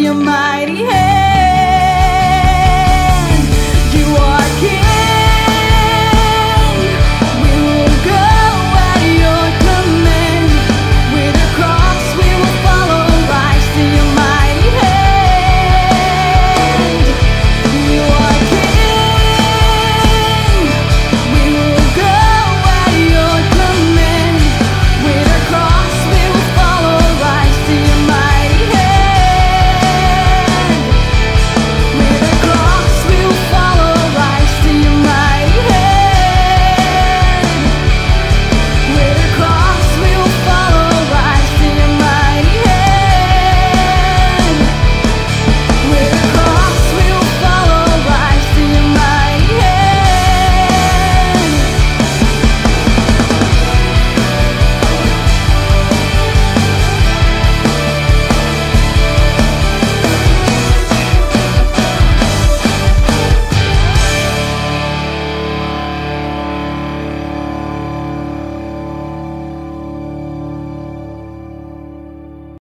your mighty hand.